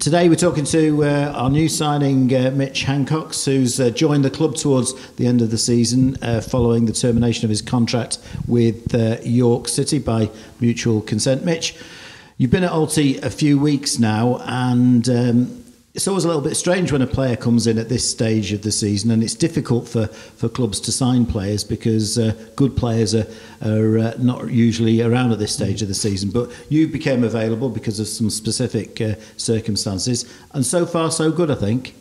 Today we're talking to uh, our new signing, uh, Mitch Hancox, who's uh, joined the club towards the end of the season uh, following the termination of his contract with uh, York City by mutual consent. Mitch, you've been at Alty a few weeks now, and um, it's always a little bit strange when a player comes in at this stage of the season, and it's difficult for, for clubs to sign players because uh, good players are, are uh, not usually around at this stage of the season. But you became available because of some specific uh, circumstances, and so far so good, I think.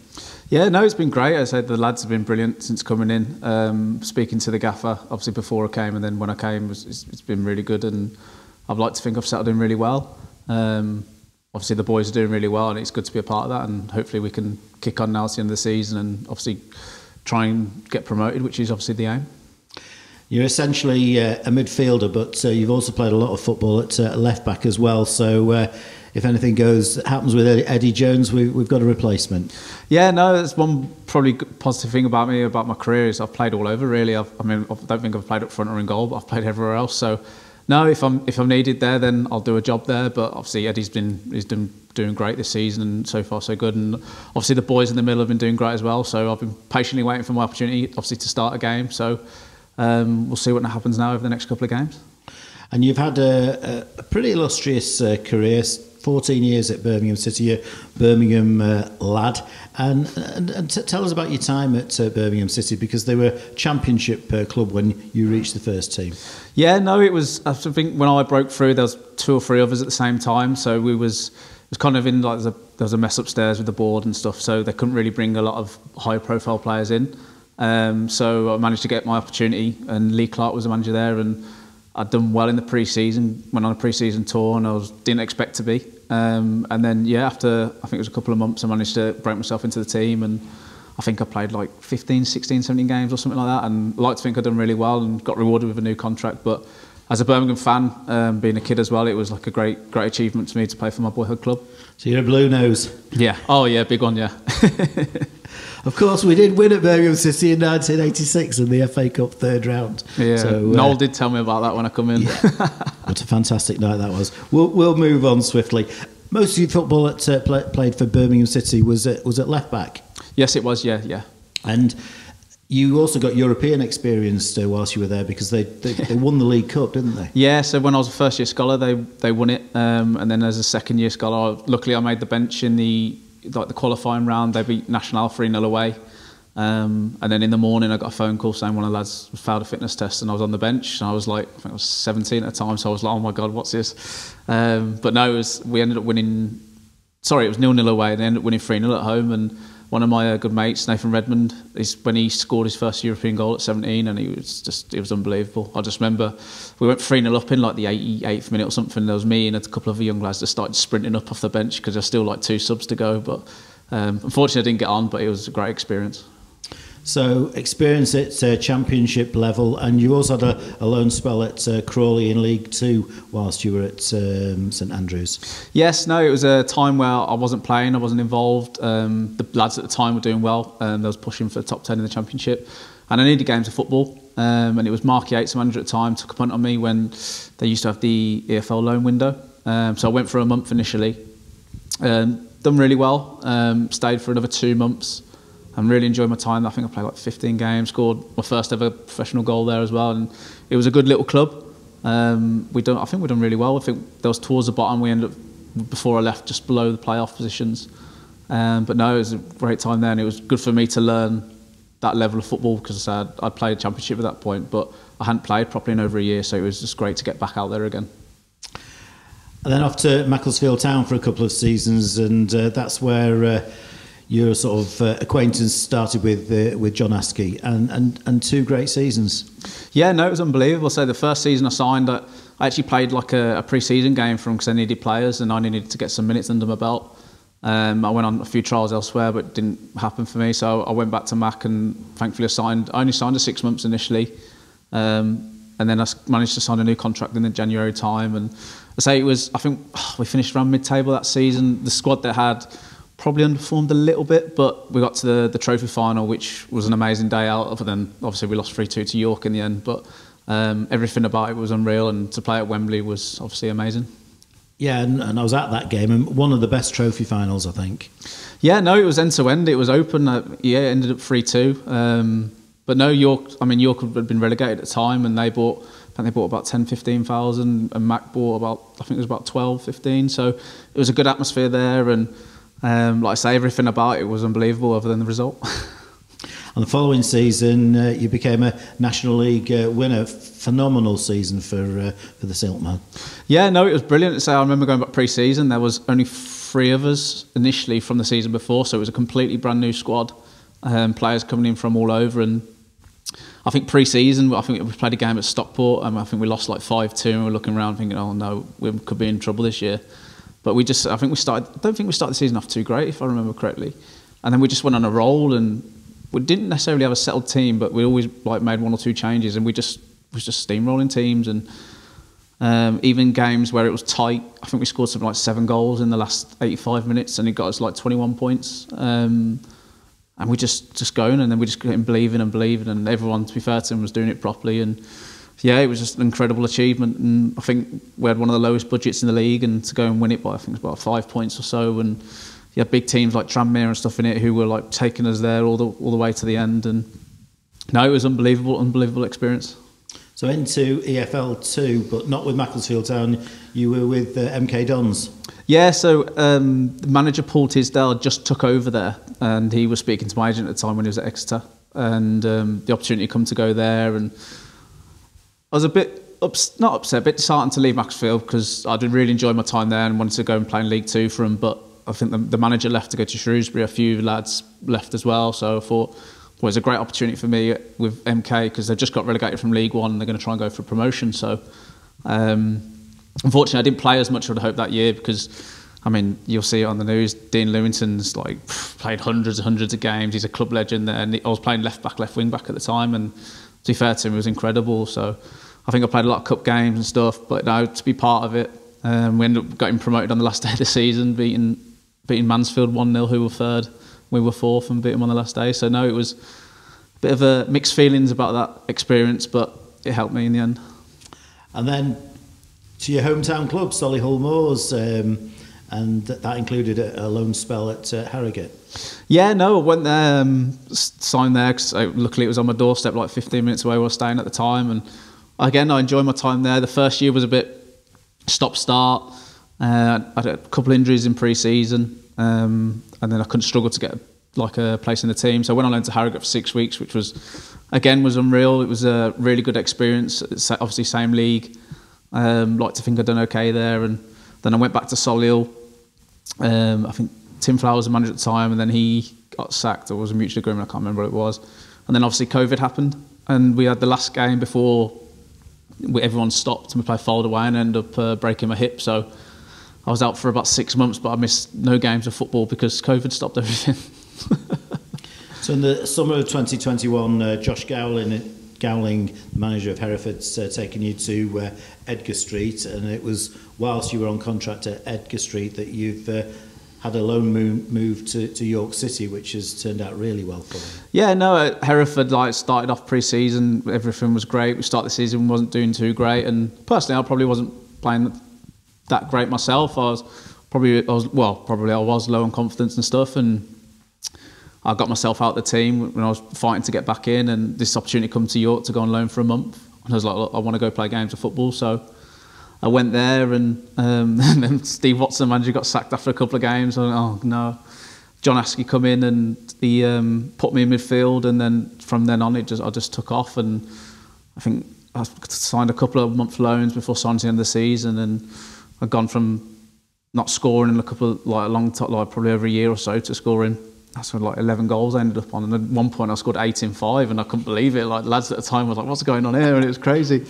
Yeah, no, it's been great. I said the lads have been brilliant since coming in. Um, speaking to the gaffer, obviously before I came, and then when I came, it's, it's been really good, and I'd like to think I've settled in really well. Um, obviously the boys are doing really well and it's good to be a part of that and hopefully we can kick on now to the end of the season and obviously try and get promoted which is obviously the aim. You're essentially uh, a midfielder but uh, you've also played a lot of football at uh, left back as well so uh, if anything goes happens with Eddie Jones we, we've got a replacement. Yeah no that's one probably positive thing about me about my career is I've played all over really I've, I mean I don't think I've played up front or in goal but I've played everywhere else so no, if I'm if I'm needed there, then I'll do a job there. But obviously Eddie's been he's been doing great this season, and so far so good. And obviously the boys in the middle have been doing great as well. So I've been patiently waiting for my opportunity, obviously to start a game. So um, we'll see what happens now over the next couple of games. And you've had a, a, pretty illustrious uh, career, 14 years at Birmingham City, a Birmingham uh, lad. And, and, and t- tell us about your time at uh, Birmingham City because they were championship uh, club when you reached the first team. Yeah, no, it was. I think when I broke through, there was two or three others at the same time. So we was it was kind of in like there was a mess upstairs with the board and stuff. So they couldn't really bring a lot of high profile players in. Um, so I managed to get my opportunity, and Lee Clark was the manager there, and I'd done well in the pre-season, went on a pre-season tour, and I was, didn't expect to be. Um, and then, yeah, after I think it was a couple of months, I managed to break myself into the team, and I think I played like 15, 16, 17 games or something like that, and I like to think I'd done really well and got rewarded with a new contract. But as a Birmingham fan, um, being a kid as well, it was like a great, great achievement to me to play for my boyhood club. So you're a blue nose. Yeah. Oh yeah, big one. Yeah. Of course, we did win at Birmingham City in 1986 in the FA Cup third round. Yeah, so, uh, Noel did tell me about that when I come in. Yeah. what a fantastic night that was. We'll, we'll move on swiftly. Most of your football at, uh, play, played for Birmingham City was at, was at left back. Yes, it was. Yeah, yeah. And you also got European experience uh, whilst you were there because they, they, they, won the League Cup, didn't they? Yeah, so when I was a first year scholar, they they won it, um, and then as a second year scholar, luckily I made the bench in the like the qualifying round, they beat National 3 0 away. Um, and then in the morning, I got a phone call saying one of the lads failed a fitness test, and I was on the bench. And I was like, I think I was 17 at the time, so I was like, oh my god, what's this? Um, but no, was, we ended up winning. Sorry, it was nil nil away, and they ended up winning 3 0 at home. And one of my uh, good mates, Nathan Redmond, is when he scored his first European goal at 17, and he was just it was unbelievable. I just remember we went 3 0 up in like the 88th minute or something. There was me and a couple of young lads that started sprinting up off the bench because there's still like two subs to go. But um, unfortunately, I didn't get on, but it was a great experience. So experience at uh, championship level, and you also had a, a loan spell at uh, Crawley in League Two whilst you were at um, St Andrews. Yes, no, it was a time where I wasn't playing, I wasn't involved. Um, the lads at the time were doing well, and they was pushing for the top ten in the championship, and I needed games of football. Um, and it was Mark Yates, manager at the time, took a punt on me when they used to have the EFL loan window. Um, so I went for a month initially, um, done really well, um, stayed for another two months. I'm really enjoying my time. I think I played like 15 games, scored my first ever professional goal there as well, and it was a good little club. Um, we done, I think we done really well. I think there was towards the bottom. We ended up before I left just below the playoff positions. Um, but no, it was a great time there, and it was good for me to learn that level of football because I'd, I'd played championship at that point, but I hadn't played properly in over a year, so it was just great to get back out there again. And then off to Macclesfield Town for a couple of seasons, and uh, that's where. Uh, your sort of uh, acquaintance started with uh, with John Askey and, and and two great seasons. Yeah, no, it was unbelievable. So the first season I signed, I actually played like a, a pre-season game for him because I needed players and I needed to get some minutes under my belt. Um, I went on a few trials elsewhere, but it didn't happen for me. So I went back to Mac and thankfully I signed. I only signed a six months initially, um, and then I managed to sign a new contract in the January time. And I say it was. I think oh, we finished around mid-table that season. The squad that had probably underperformed a little bit, but we got to the, the trophy final, which was an amazing day out. Other than obviously we lost 3 2 to York in the end, but um, everything about it was unreal, and to play at Wembley was obviously amazing. Yeah, and, and I was at that game, and one of the best trophy finals, I think. Yeah, no, it was end to end. It was open. Uh, yeah, it ended up three two. Um, but no, York. I mean, York had been relegated at the time, and they bought. I think they bought about 10, 15,000, and Mac bought about. I think it was about 12, 15. So it was a good atmosphere there, and um, like I say, everything about it was unbelievable, other than the result. And the following season, uh, you became a National League uh, winner. Phenomenal season for uh, for the Silkmen. Yeah, no, it was brilliant. So I remember going back pre-season. There was only three of us initially from the season before, so it was a completely brand new squad. Um, players coming in from all over, and I think pre-season, I think we played a game at Stockport, and I think we lost like five two, and we we're looking around thinking, oh no, we could be in trouble this year. But we just, I think we started. I don't think we started the season off too great, if I remember correctly. And then we just went on a roll, and we didn't necessarily have a settled team, but we always like made one or two changes, and we just was just steamrolling teams, and um, even games where it was tight. I think we scored something like seven goals in the last 85 minutes, and it got us like 21 points. Um, and we just just going, and then we just kept believing and believing, and everyone, to be fair to him, was doing it properly, and yeah, it was just an incredible achievement, and I think we had one of the lowest budgets in the league, and to go and win it by I think it was about five points or so, and you had big teams like Tranmere and stuff in it who were like taking us there all the all the way to the end, and no, it was unbelievable, unbelievable experience. So into EFL two, but not with Macclesfield Town. You were with uh, MK Dons. Yeah, so um, the manager Paul Tisdale just took over there, and he was speaking to my agent at the time when he was at Exeter, and um, the opportunity to come to go there, and I was a bit ups, not upset, a bit disheartened to leave Macclesfield because I did really enjoy my time there and wanted to go and play in League Two for him, but I think the, the manager left to go to Shrewsbury. A few lads left as well, so I thought well, it was a great opportunity for me with MK because they've just got relegated from League One and they're going to try and go for promotion. So, um, unfortunately, I didn't play as much as I'd hoped that year because, I mean, you'll see it on the news. Dean Lewington's like played hundreds and hundreds of games. He's a club legend there, and I was playing left back, left wing back at the time. And to be fair to him, it was incredible. So, I think I played a lot of cup games and stuff. But now to be part of it, um, we ended up getting promoted on the last day of the season, beating beating Mansfield 1 0, who were third. We were fourth and beat them on the last day. So, no, it was a bit of a mixed feelings about that experience, but it helped me in the end. And then to your hometown club, Solihull Moors, um, and that included a, loan spell at uh, Harrogate. Yeah, no, I went there, um, signed there because luckily it was on my doorstep, like 15 minutes away where I was staying at the time. And again, I enjoyed my time there. The first year was a bit stop start. Uh, I had a couple of injuries in pre-season, um, and then I couldn't struggle to get like a place in the team. So I went on loan to Harrogate for six weeks, which was again was unreal. It was a really good experience. It's obviously same league. Um, like to think I'd done okay there, and then I went back to Solihull. Um, I think Tim Flowers was the manager at the time, and then he got sacked. Or was a mutual agreement. I can't remember what it was. And then obviously COVID happened, and we had the last game before everyone stopped and we played Fylde away and ended up uh, breaking my hip. So I was out for about six months, but I missed no games of football because COVID stopped everything. so in the summer of 2021, uh, Josh Gowling, Gowling, the manager of Hereford's, uh, taken you to uh, Edgar Street, and it was whilst you were on contract at Edgar Street that you've uh, had a loan move, to, to York City, which has turned out really well for you. Yeah, no, Hereford like started off pre-season, everything was great. We started the season wasn't doing too great, and personally, I probably wasn't playing that great myself. I was probably I was well, probably I was low on confidence and stuff, and I got myself out of the team when I was fighting to get back in, and this opportunity come to York to go on loan for a month, and I was like, I want to go play games of football, so. I went there, and, um, and then Steve Watson, manager, got sacked after a couple of games. I oh no, John Askey come in and he um, put me in midfield, and then from then on, it just I just took off, and I think I signed a couple of month loans before signing the end of the season, and I'd gone from not scoring in a couple of, like a long time, like probably over a year or so to scoring. That's like 11 goals I ended up on, and at one point I scored eight in five, and I couldn't believe it. Like lads at the time were like, "What's going on here?" And it was crazy.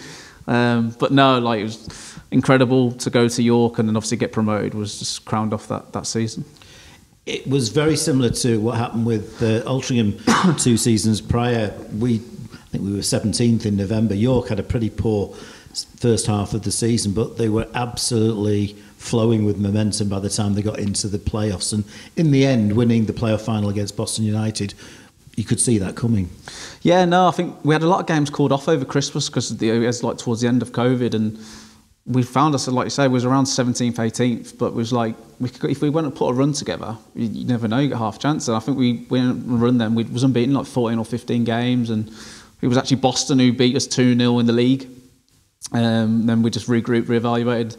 Um, but no, like it was incredible to go to York and then obviously get promoted was just crowned off that that season. It was very similar to what happened with uh, Altrincham two seasons prior. We, I think we were 17th in November. York had a pretty poor first half of the season, but they were absolutely flowing with momentum by the time they got into the playoffs. And in the end, winning the playoff final against Boston United, you could see that coming. Yeah, no, I think we had a lot of games called off over Christmas because it was like towards the end of COVID, and we found us, like you say, was around 17th, 18th, but it was like, we could, if we went and put a run together, you, you never know, you get half chance. And I think we went and run them, we was unbeaten like 14 or 15 games, and it was actually Boston who beat us 2 0 in the league. Um, then we just regrouped, reevaluated,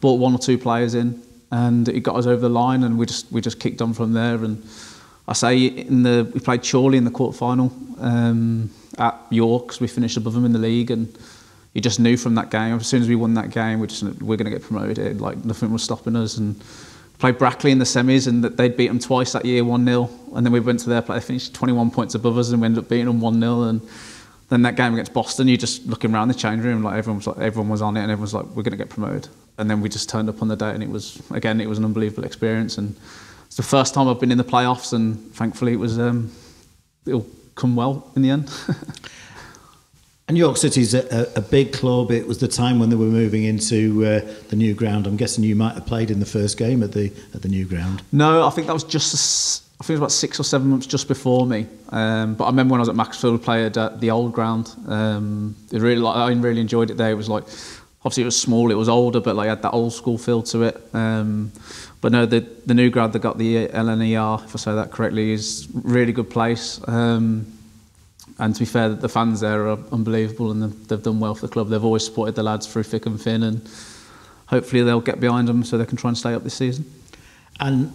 brought one or two players in, and it got us over the line, and we just we just kicked on from there. And I say in the we played Chorley in the quarter final um, at York we finished above them in the league, and you just knew from that game. As soon as we won that game, we just we're going to get promoted. Like nothing was stopping us. And played Brackley in the semis, and they'd beat them twice that year, one 0 And then we went to their play, they finished 21 points above us, and we ended up beating them one 0 And then that game against Boston, you're just looking around the change room, like everyone was like everyone was on it, and everyone was like, we're going to get promoted. And then we just turned up on the day, and it was again, it was an unbelievable experience. And it's the first time I've been in the playoffs, and thankfully it was um, it'll come well in the end. And York City's a, a, a big club. It was the time when they were moving into uh, the new ground. I'm guessing you might have played in the first game at the at the new ground. No, I think that was just. I think it was about six or seven months just before me. Um, but I remember when I was at Maxfield, played at the old ground. Um, it really, like, I really enjoyed it there. It was like, obviously it was small, it was older, but like had that old school feel to it. Um, but no, the the new grad that got the LNER, if I say that correctly, is really good place. Um, and to be fair, the fans there are unbelievable and they've done well for the club. They've always supported the lads through thick and thin, and hopefully they'll get behind them so they can try and stay up this season. And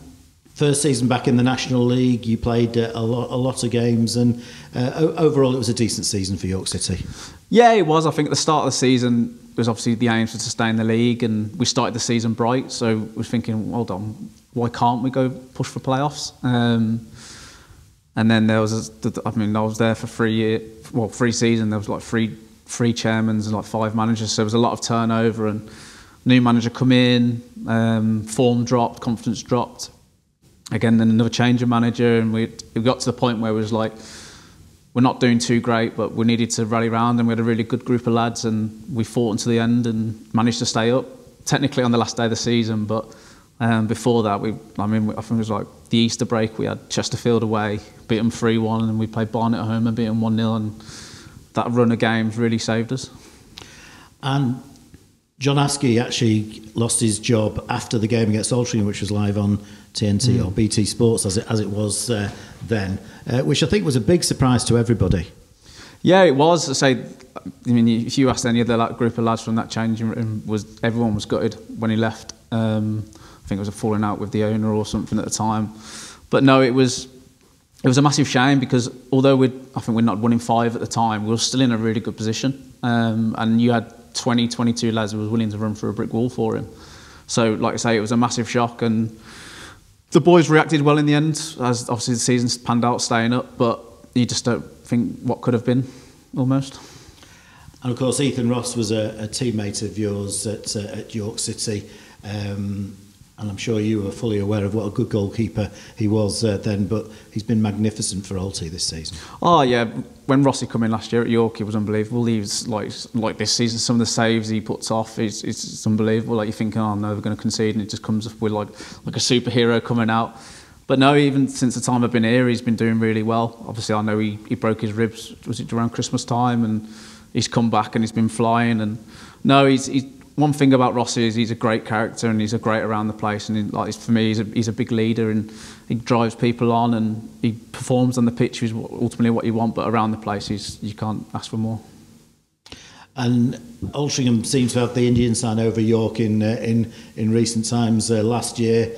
first season back in the National League, you played uh, a lot, a lot of games, and uh, overall it was a decent season for York City. Yeah, it was. I think at the start of the season was obviously the aim to stay in the league, and we started the season bright. So we're thinking, well done. Why can't we go push for playoffs? Um, and then there was, a, I mean, I was there for three year, well, three seasons. There was like three, three chairmen and like five managers. So there was a lot of turnover and new manager come in, um, form dropped, confidence dropped. Again, then another change of manager, and we we got to the point where it was like, we're not doing too great, but we needed to rally around, and we had a really good group of lads, and we fought until the end and managed to stay up. Technically on the last day of the season, but um, before that, we, I mean, I think it was like the Easter break. We had Chesterfield away, beat them 3 1, and we played Barnet at home and beat them 1 0. And that run of games really saved us. And John Askey actually lost his job after the game against Altrincham, which was live on TNT mm. or BT Sports as it, as it was uh, then, uh, which I think was a big surprise to everybody. Yeah, it was. I say, I mean, if you asked any other like, group of lads from that changing room, was everyone was gutted when he left. Um, I think it was a falling out with the owner or something at the time. But no, it was it was a massive shame because although we I think we're not winning five at the time, we were still in a really good position. Um, and you had 20, 22 lads who was willing to run through a brick wall for him. So, like I say, it was a massive shock, and the boys reacted well in the end. As obviously the season's panned out, staying up, but you just don't think what could have been, almost. And of course, Ethan Ross was a, a teammate of yours at, uh, at York City. Um, and I'm sure you were fully aware of what a good goalkeeper he was uh, then, but he's been magnificent for Alty this season. Oh yeah, when Rossi came in last year at York, he was unbelievable. He was like like this season, some of the saves he puts off is it's unbelievable. Like you think, oh no, we're going to concede, and it just comes up with like like a superhero coming out. But no, even since the time I've been here, he's been doing really well. Obviously, I know he, he broke his ribs was it around Christmas time, and he's come back and he's been flying. And no, he's he's one thing about Rossi is he's a great character and he's a great around the place and he, like for me he's a, he's a big leader and he drives people on and he performs on the pitch which is ultimately what you want but around the place he's, you can't ask for more. And Altrincham seems to have the Indian sign over York in uh, in in recent times. Uh, last year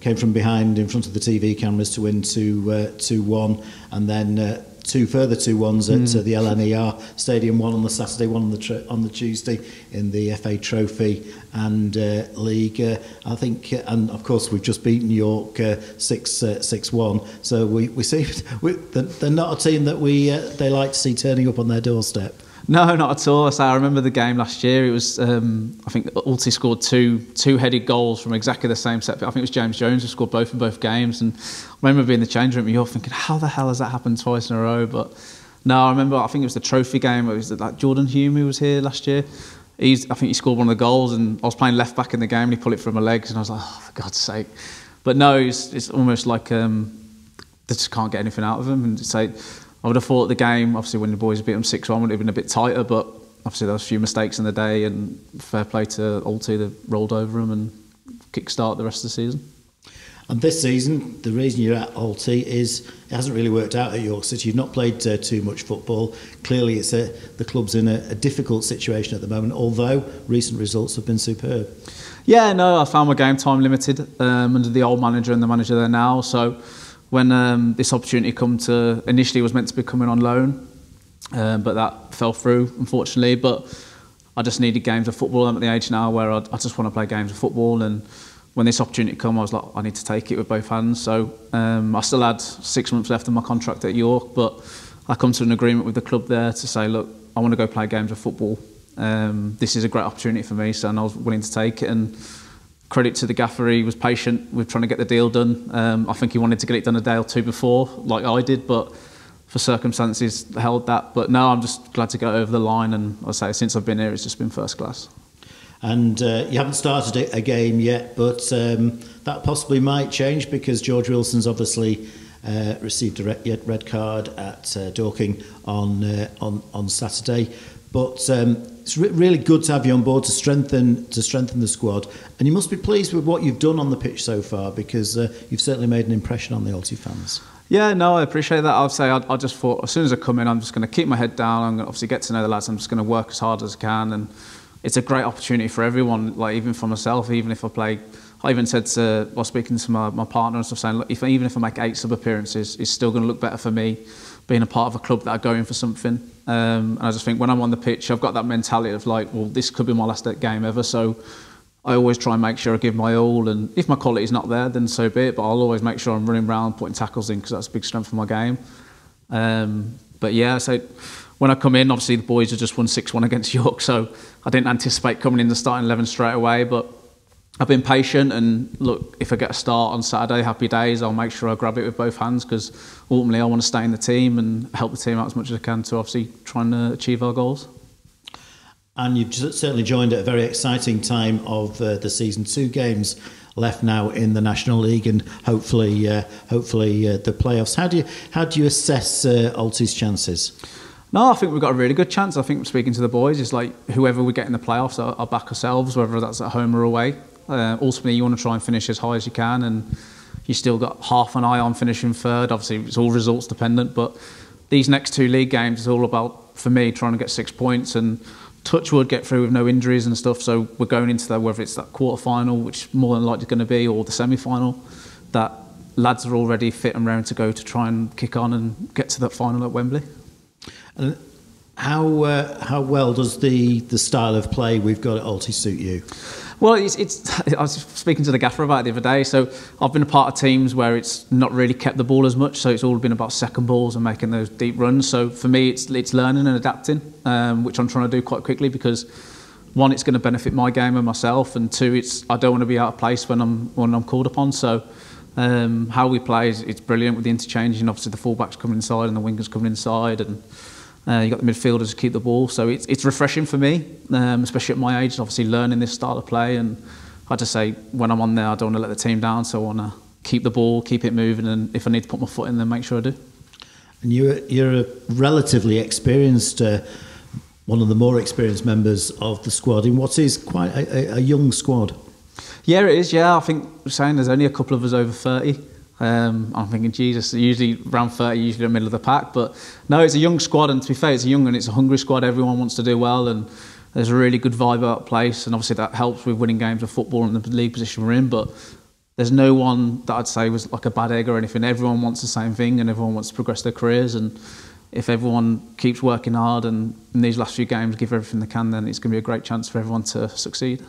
came from behind in front of the TV cameras to win two uh, two one, and then uh, two further two ones at mm. uh, the LNER Stadium, one on the Saturday, one on the on the Tuesday in the FA Trophy and uh, League. Uh, I think, uh, and of course we've just beaten York uh, six uh, six one. So we we see we, they're not a team that we uh, they like to see turning up on their doorstep. No, not at all. I remember the game last year. It was, um, I think, Alty scored two two-headed goals from exactly the same set. I think it was James Jones who scored both in both games. And I remember being in the change room, you're thinking, how the hell has that happened twice in a row? But no, I remember. I think it was the trophy game. It was like Jordan Hulme who was here last year. He's, I think he scored one of the goals, and I was playing left back in the game, and he pulled it from my legs, and I was like, oh, for God's sake. But no, it's, it's almost like um, they just can't get anything out of him. And it's like I would have thought the game, obviously when the boys beat them 6-1, would have been a bit tighter, but obviously there was a few mistakes in the day, and fair play to Alty that rolled over them and kick-start the rest of the season. And this season, the reason you're at Alty is it hasn't really worked out at York City. You've not played uh, too much football. Clearly, it's a, the club's in a, a difficult situation at the moment, although recent results have been superb. Yeah, no, I found my game time limited um, under the old manager and the manager there now. So when um, this opportunity come to, initially was meant to be coming on loan, um, but that fell through, unfortunately. But I just needed games of football. I'm at the age now where I, I just want to play games of football and when this opportunity came, I was like, I need to take it with both hands. So um, I still had six months left of my contract at York, but I come to an agreement with the club there to say, look, I want to go play games of football. Um, this is a great opportunity for me, so and I was willing to take it. And credit to the gaffer, he was patient with trying to get the deal done. Um, I think he wanted to get it done a day or two before, like I did, but for circumstances held that. But now I'm just glad to get over the line, and I say since I've been here, it's just been first class. And uh, you haven't started a game yet, but um, that possibly might change because George Wilson's obviously uh, received a red, red card at uh, Dorking on, uh, on on Saturday. But um, it's re really good to have you on board to strengthen to strengthen the squad, and you must be pleased with what you've done on the pitch so far because uh, you've certainly made an impression on the Alty fans. Yeah, no, I appreciate that. I'll say I, I just thought as soon as I come in, I'm just going to keep my head down. I'm going to obviously get to know the lads. I'm just going to work as hard as I can and it's a great opportunity for everyone. Like even for myself, even if I play, I even said to while speaking to my, my partner and stuff, saying, look, if even if I make eight sub appearances, it's still going to look better for me being a part of a club that are going for something. Um, and I just think when I'm on the pitch, I've got that mentality of like, well, this could be my last game ever, so. I always try and make sure I give my all, and if my quality's not there, then so be it. But I'll always make sure I'm running around, putting tackles in, because that's a big strength of my game. Um, but yeah, so when I come in, obviously the boys have just won 6-1 against York, so I didn't anticipate coming in the starting 11 straight away, but I've been patient and look, if I get a start on Saturday, happy days, I'll make sure I grab it with both hands because ultimately I want to stay in the team and help the team out as much as I can to obviously try and uh, achieve our goals. And you've certainly joined at a very exciting time of uh, the season. Two games left now in the National League, and hopefully, uh, hopefully uh, the playoffs. How do you how do you assess uh, chances? No, I think we've got a really good chance. I think speaking to the boys is like whoever we get in the playoffs, I'll, I'll back ourselves, whether that's at home or away. Uh, ultimately, you want to try and finish as high as you can, and you still got half an eye on finishing third. Obviously, it's all results dependent, but these next two league games is all about for me trying to get six points and touch wood get through with no injuries and stuff. So we're going into that whether it's that quarter final, which more than likely going to be, or the semi final, that lads are already fit and round to go to try and kick on and get to that final at Wembley. And how uh, how well does the the style of play we've got at Alty suit you? Well, it's, it's, I was speaking to the gaffer about it the other day. So I've been a part of teams where it's not really kept the ball as much. So it's all been about second balls and making those deep runs. So for me, it's it's learning and adapting, um, which I'm trying to do quite quickly because one, it's going to benefit my game and myself, and two, it's I don't want to be out of place when I'm when I'm called upon. So. Um, how we play is it's brilliant with the interchange and obviously the fullbacks coming inside and the wingers coming inside and Uh, you've got the midfielders to keep the ball. So it's, it's refreshing for me, um, especially at my age, obviously learning this style of play. And I just say, when I'm on there, I don't want to let the team down. So I want to keep the ball, keep it moving. And if I need to put my foot in, then make sure I do. And you're, you're a relatively experienced, uh, one of the more experienced members of the squad in what is quite a, a young squad. Yeah, it is. Yeah, I think saying there's only a couple of us over 30. Um, I'm thinking, Jesus, usually around 30, usually the middle of the pack. But no, it's a young squad, and to be fair, it's a young and it's a hungry squad. Everyone wants to do well, and there's a really good vibe about place, and obviously that helps with winning games of football and the league position we're in. But there's no one that I'd say was like a bad egg or anything. Everyone wants the same thing, and everyone wants to progress their careers. And if everyone keeps working hard and in these last few games give everything they can, then it's going to be a great chance for everyone to succeed.